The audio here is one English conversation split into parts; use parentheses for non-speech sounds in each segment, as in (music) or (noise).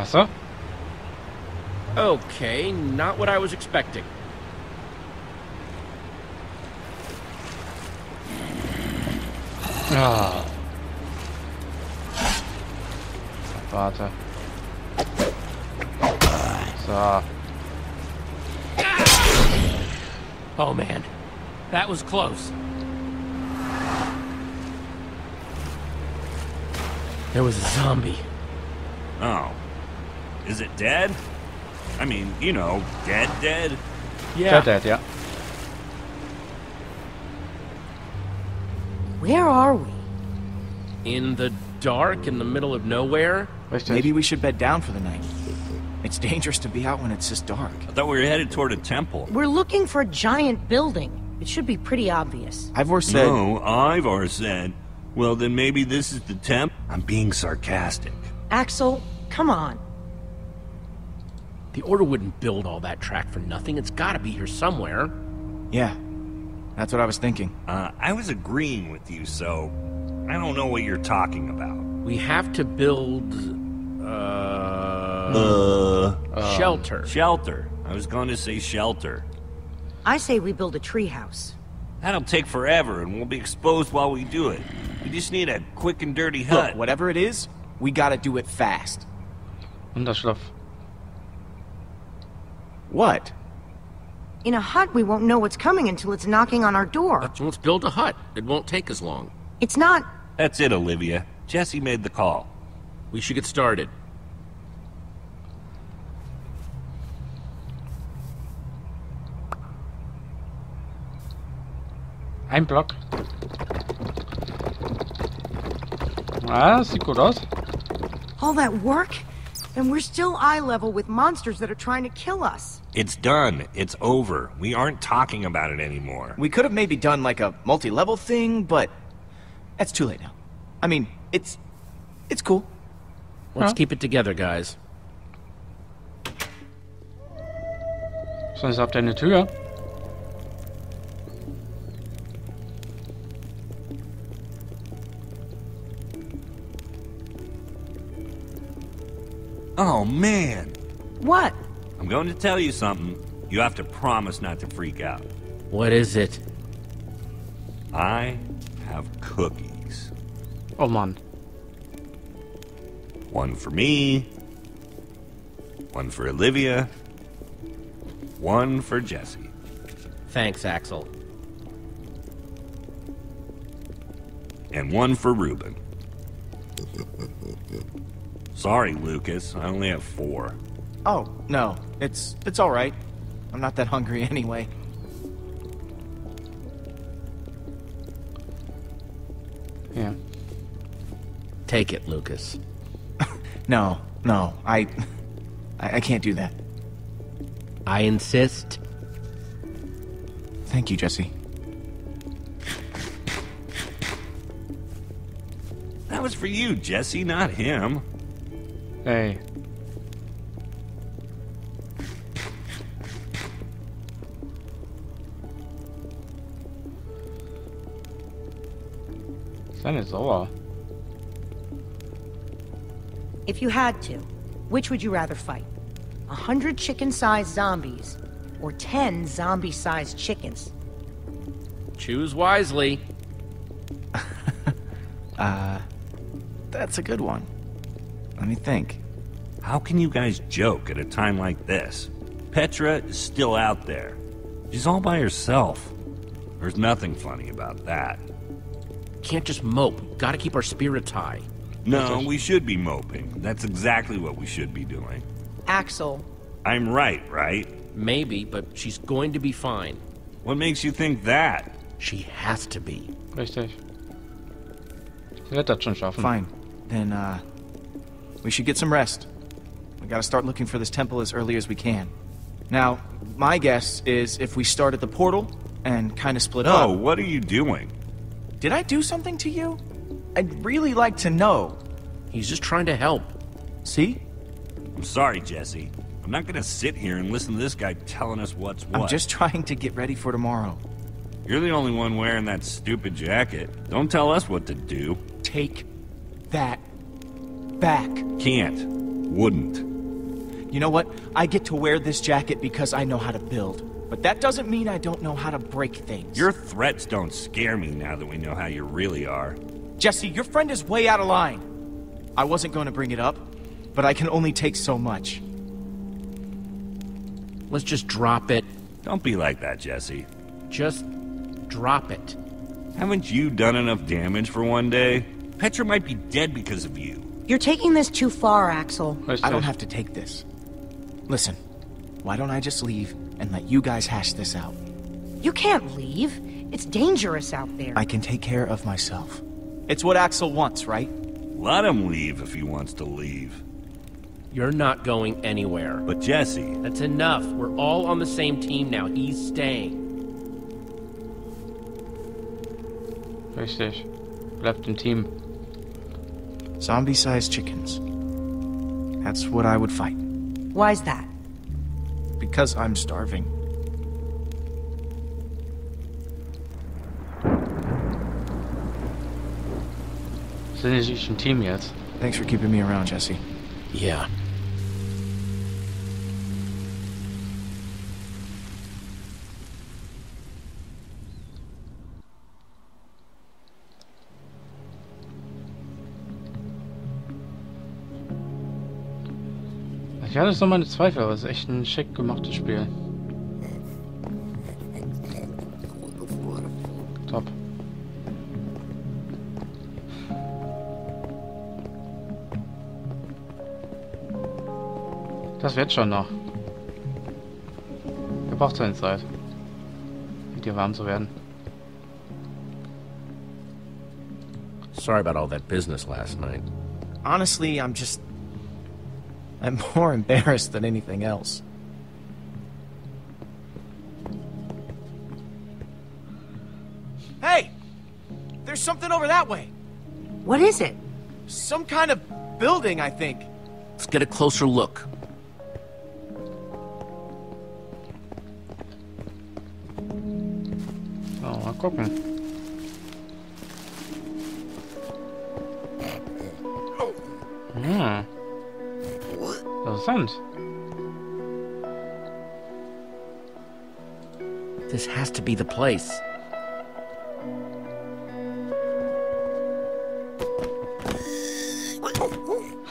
pasó? Okay, not what I was expecting. Ah. Warte. So. Oh man, that was close. There was a zombie. Oh. Is it dead? I mean, you know, dead dead? Yeah. Dead, yeah. Where are we? In the dark, in the middle of nowhere? Maybe we should bed down for the night. It's dangerous to be out when it's this dark. I thought we were headed toward a temple. We're looking for a giant building. It should be pretty obvious. Ivor said... No, Ivor said. Well, then maybe this is the temp? I'm being sarcastic. Axel, come on. The Order wouldn't build all that track for nothing. It's gotta be here somewhere. Yeah, that's what I was thinking. Uh, I was agreeing with you, so I don't know what you're talking about. We have to build... Uh... Uh... Shelter. Shelter. I was going to say shelter. I say we build a treehouse. That'll take forever, and we'll be exposed while we do it. We just need a quick and dirty hut. Look, whatever it is, we gotta do it fast. Unterschlupf. What? In a hut, we won't know what's coming until it's knocking on our door. Let's build a hut. It won't take as long. It's not... That's it, Olivia. Jesse made the call. We should get started. Ein Block. Ah, sieht gut aus. All that work? And we're still eye level with monsters that are trying to kill us. It's done. It's over. We aren't talking about it anymore. We could have maybe done like a multi-level thing, but that's too late now. I mean, it's it's cool. Let's Huh? keep it together, guys. Sonst habt ihr eine Tür. Oh, man. What? I'm going to tell you something. You have to promise not to freak out. What is it? I have cookies. Oh Mann. One for me, one for Olivia, one for Jesse. Thanks, Axel. and one for Reuben. Sorry, Lucas. I only have four. Oh, no. It's it's all right. I'm not that hungry (laughs) anyway. Yeah. Take it, Lucas. (laughs) No, no. I (laughs) I, I can't do that. I insist. Thank you, Jesse. That was for you, Jesse, not him. Hey. Sei nicht sauer. If you had to, which would you rather fight? A hundred chicken-sized zombies, or ten zombie-sized chickens? Choose wisely. (laughs) Uh, that's a good one. Let me think. How can you guys joke at a time like this? Petra is still out there. She's all by herself. There's nothing funny about that. Can't just mope. Gotta keep our spirits high. No, we should be moping. That's exactly what we should be doing. Axel, I'm right, right? Maybe, but she's going to be fine. What makes you think that? She has to be. Richtig. Sie wird das schon schaffen. Fine. Then, uh, we should get some rest. We gotta start looking for this temple as early as we can. Now, my guess is if we start at the portal and kind of split Oh, up. Oh, what are you doing? Did I do something to you? I'd really like to know. He's just trying to help. See? I'm sorry, Jesse. I'm not gonna sit here and listen to this guy telling us what's what. I'm just trying to get ready for tomorrow. You're the only one wearing that stupid jacket. Don't tell us what to do. Take that back. Can't. Wouldn't. You know what? I get to wear this jacket because I know how to build. But that doesn't mean I don't know how to break things. Your threats don't scare me now that we know how you really are. Jesse, your friend is way out of line. I wasn't going to bring it up, but I can only take so much. Let's just drop it. Don't be like that, Jesse. Just drop it. Haven't you done enough damage for one day? Petra might be dead because of you. You're taking this too far, Axel. I don't have to take this. Listen, why don't I just leave and let you guys hash this out? You can't leave. It's dangerous out there. I can take care of myself. It's what Axel wants, right? Let him leave if he wants to leave. You're not going anywhere. But Jesse, That's enough. We're all on the same team now. He's staying. Richtig. Bleibt im Team. Zombie-sized chickens. That's what I would fight. Why's that? Because I'm starving. Sind die sich im Team jetzt? Thanks for keeping me around, Jesse. Yeah. Ich hatte so meine Zweifel, aber es ist echt ein schick gemachtes Spiel. Top. Das wird schon noch. Er braucht seine Zeit. Mit dir warm zu werden. Sorry about all that business last night. Honestly, I'm just... I'm more embarrassed than anything else. Hey! There's something over that way. What is it? Some kind of building, I think. Let's get a closer look. So, mal gucken. Hm. Interessant. This has to be the place.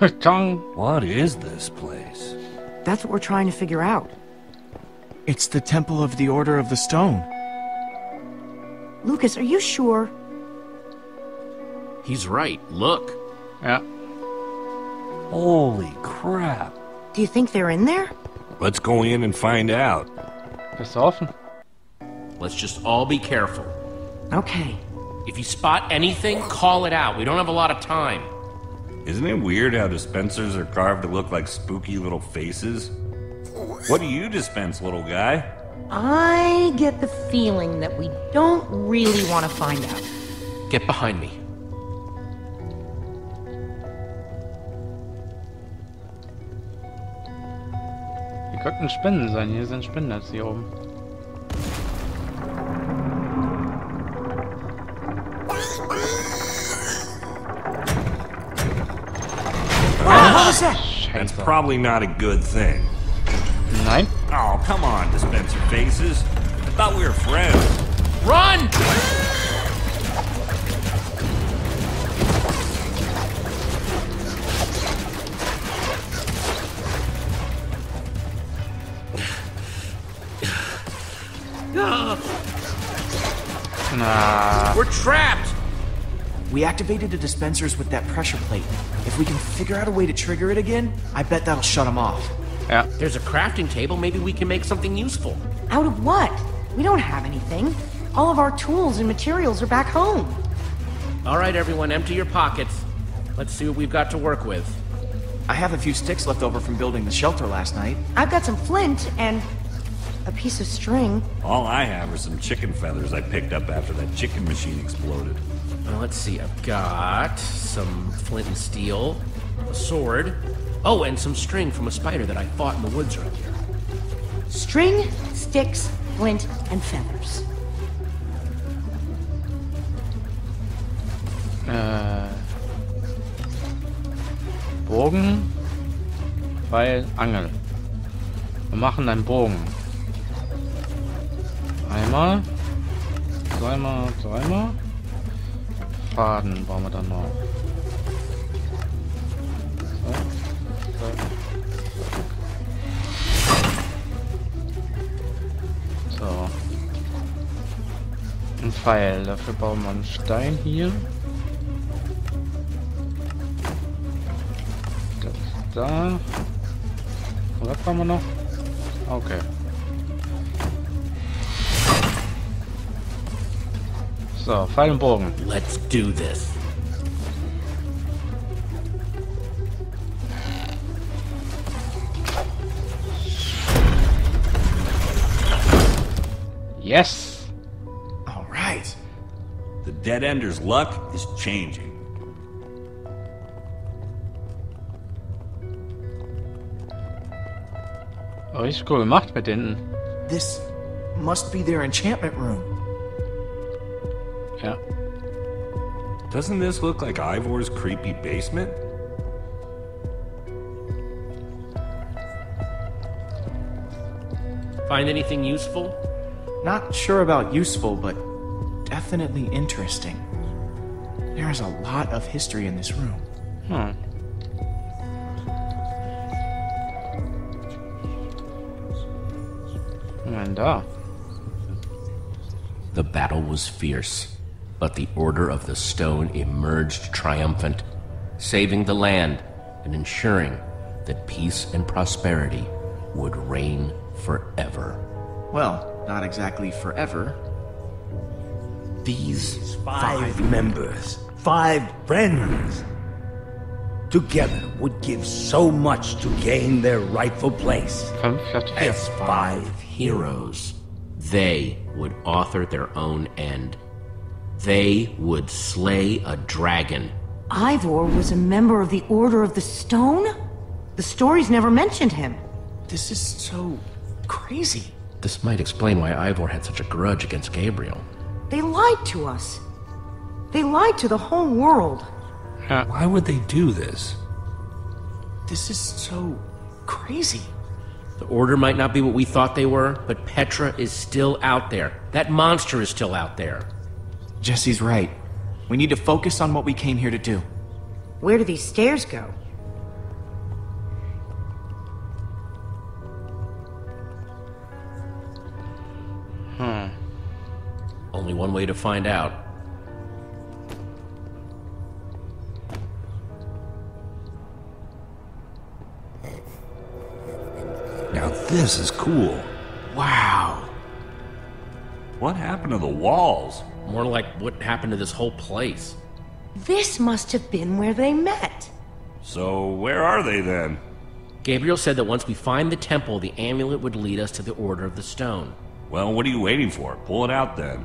(laughs) Tong. what is this place? That's what we're trying to figure out. It's the Temple of the Order of the Stone. Lucas, are you sure? He's right. Look. Ja. Holy crap. Do you think they're in there? Let's go in and find out. Bist du offen? Let's just all be careful. Okay. If you spot anything, call it out. We don't have a lot of time. Isn't it weird how dispensers are carved to look like spooky little faces? What do you dispense, little guy? I get the feeling that we don't really want to find out. Get behind me. Könnten Spinnen sein. Hier sind Spinnennetz hier oben. What was that? That's probably not a good thing. Nein. Oh, come on, dispenser faces. I thought we were friends. Run! Na. We're trapped! We activated the dispensers with that pressure plate. If we can figure out a way to trigger it again, I bet that'll shut them off. Ja. There's a crafting table. Maybe we can make something useful. Out of what? We don't have anything. All of our tools and materials are back home. All right, everyone, empty your pockets. Let's see what we've got to work with. I have a few sticks left over from building the shelter last night. I've got some flint and a piece of string. All I have are some chicken feathers I picked up after that chicken machine exploded. Well, let's see. I've got some flint and steel, a sword. Oh, and some string from a spider that I fought in the woods right here. String, sticks, flint, and feathers. Äh. Bogen. Pfeil, Angel. Wir machen einen Bogen. Einmal. Zweimal, dreimal. Faden brauchen wir dann noch. So. Ein Pfeil. Dafür bauen wir einen Stein hier. Das da. Was brauchen wir noch? Okay. So, Pfeil und Bogen. Let's do this. Yes! All right. The Dead Ender's luck is changing. Oh, richtig cool gemacht mit den. This must be their enchantment room. Ja. Doesn't this look like Ivor's creepy basement? Find anything useful? Not sure about useful, but definitely interesting. There is a lot of history in this room. Hmm. And, uh. The battle was fierce, but the Order of the Stone emerged triumphant, saving the land and ensuring that peace and prosperity would reign forever. Well, not exactly forever. These Five members, five friends. Together would give so much to gain their rightful place Fünf, vier, vier. as five heroes, they would author their own end. They would slay a dragon. Ivor was a member of the Order of the Stone? The stories never mentioned him. This is so crazy. This might explain why Ivor had such a grudge against Gabriel. They lied to us. They lied to the whole world. Why would they do this? This is so crazy. The Order might not be what we thought they were, but Petra is still out there. That monster is still out there. Jesse's right. We need to focus on what we came here to do. Where do these stairs go? Hmm. Only one way to find out. Now this is cool. Wow. What happened to the walls? More like what happened to this whole place. This must have been where they met. So where are they then? Gabriel said that once we find the temple, the amulet would lead us to the Order of the Stone. Well, what are you waiting for? Pull it out then.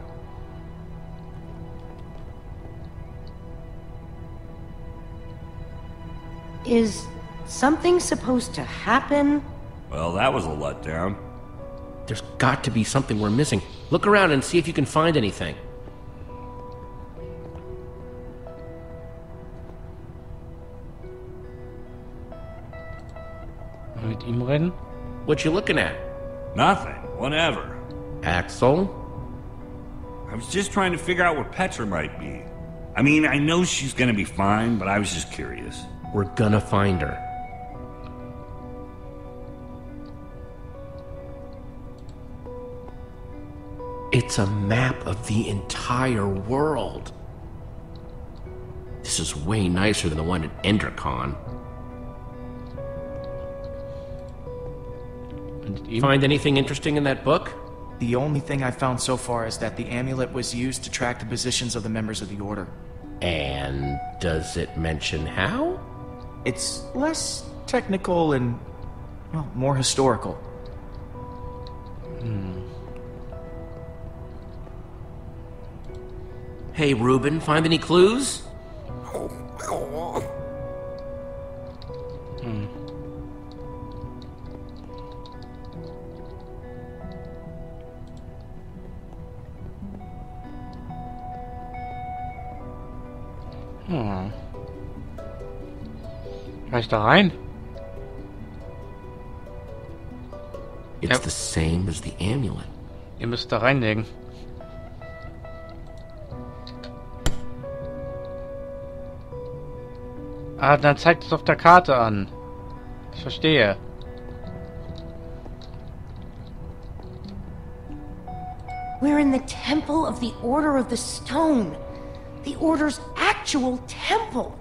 Is something supposed to happen? Well, that was a letdown. There's got to be something we're missing. Look around and see if you can find anything. Mit ihm reden? What you looking at? Nothing. Whatever. Axel? I was just trying to figure out where Petra might be. I mean, I know she's gonna be fine, but I was just curious. We're gonna find her. It's a map of the entire world. This is way nicer than the one at Endercon. Mit ihm? Find anything interesting in that book? The only thing I've found so far is that the amulet was used to track the positions of the members of the Order. And does it mention how? It's less technical and, well, more historical. Hmm. Hey, Reuben, find any clues? Hm. Kann ich da rein? It's Yep. the same as the amulet. Ihr müsst da reinlegen. Ah, dann zeigt es auf der Karte an. Ich verstehe. We're in the Temple of the Order of the Stone. The Order's actual temple.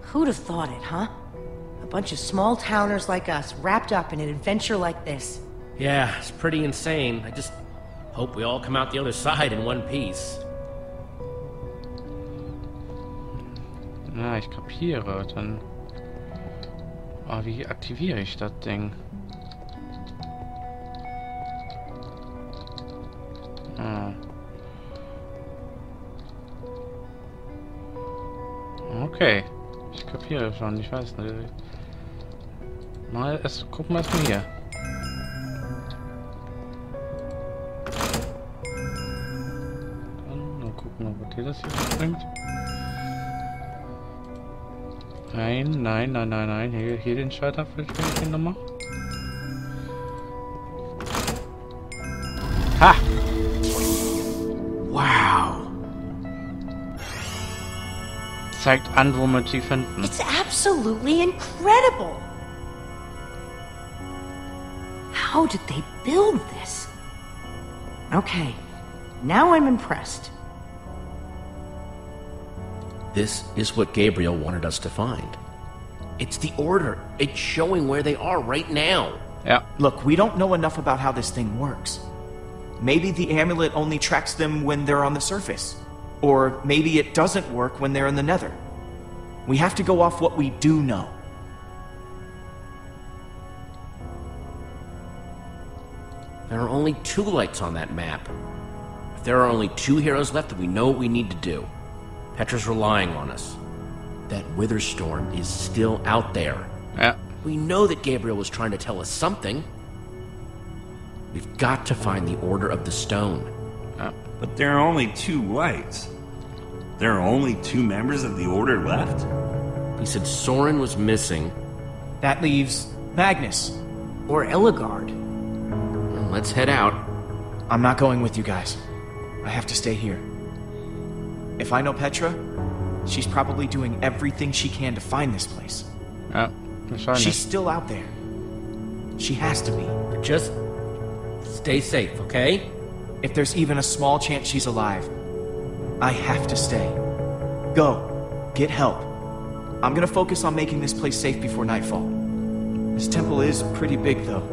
Who'd have thought it, huh? A bunch of small towners like us wrapped up in an adventure like this. Yeah, it's pretty insane. I just hope we all come out the other side in one piece. Na, ich kapiere. Dann. Aber wie aktiviere ich das Ding? Ah. Okay. Ich kapiere schon, ich weiß nicht. Mal erst gucken wir erstmal hier. Dann mal gucken, ob dir das hier bringt. Nein, nein, nein, nein, nein. Hier, hier den Schalter vielleicht nochmal. Ha! Zeigt an, wo man sie finden. It's absolutely incredible! How did they build this? Okay, now I'm impressed. This is what Gabriel wanted us to find. It's the order. It's showing where they are right now. Ja, Look, we don't know enough about how this thing works. Maybe the amulet only tracks them when they're on the surface. Or maybe it doesn't work when they're in the nether. We have to go off what we do know. There are only two lights on that map. If there are only two heroes left, then we know what we need to do. Petra's relying on us. That Witherstorm is still out there. ja. We know that Gabriel was trying to tell us something. We've got to find the Order of the Stone. Uh, but there are only two lights. There are only two members of the Order left? He said Soren was missing. That leaves Magnus. Or Ellegaard. Well, let's head out. I'm not going with you guys. I have to stay here. If I know Petra, she's probably doing everything she can to find this place. Ja, wahrscheinlich. She's still out there. She has to be. Just stay safe, okay? If there's even a small chance she's alive, I have to stay. Go. Get help. I'm gonna focus on making this place safe before nightfall. This temple is pretty big, though.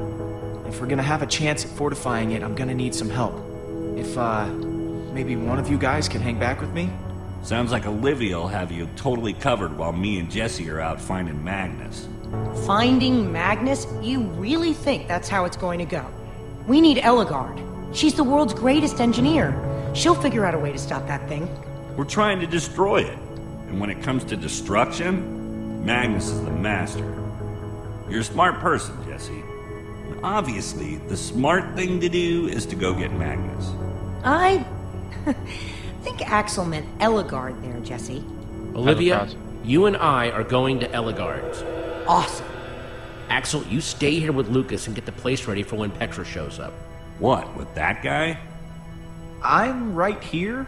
If we're gonna have a chance at fortifying it, I'm gonna need some help. If, uh, maybe one of you guys can hang back with me? Sounds like Olivia will have you totally covered while me and Jesse are out finding Magnus. Finding Magnus? You really think that's how it's going to go? We need Ellegaard. She's the world's greatest engineer. She'll figure out a way to stop that thing. We're trying to destroy it. And when it comes to destruction, Magnus is the master. You're a smart person, Jesse. And obviously, the smart thing to do is to go get Magnus. I (laughs) think Axel meant Ellegaard there, Jesse. Olivia, you and I are going to Ellegaard's. Awesome. Axel, you stay here with Lucas and get the place ready for when Petra shows up. What, with that guy? I'm right here?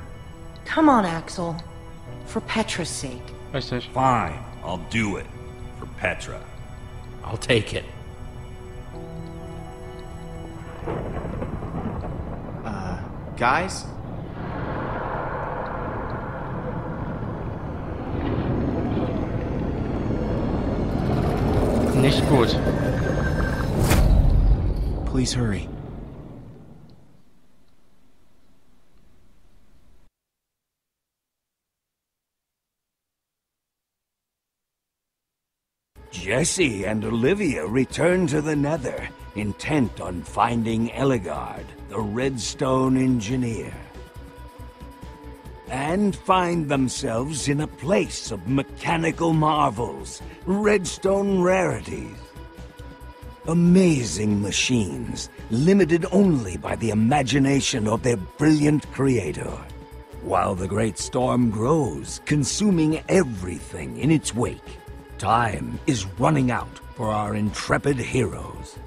Come on, Axel. For Petra's sake. Richtig. Fine, I'll do it. For Petra. I'll take it. Uh, guys? Nicht gut. Please hurry. Jesse and Olivia return to the Nether, intent on finding Ellegaard, the Redstone engineer. And find themselves in a place of mechanical marvels, redstone rarities. Amazing machines, limited only by the imagination of their brilliant creator. While the great storm grows, consuming everything in its wake, Time is running out for our intrepid heroes.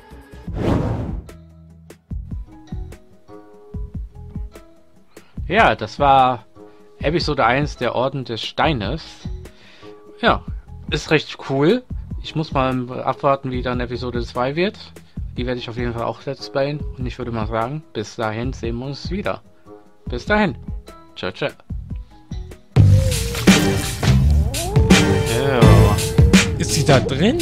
Ja, das war Episode 1 der Orden des Steines. Ja, ist recht cool. Ich muss mal abwarten, wie dann Episode 2 wird. Die werde ich auf jeden Fall auch let's playen. Und ich würde mal sagen, bis dahin sehen wir uns wieder. Bis dahin. Ciao, ciao. Ew. Ist sie da drin?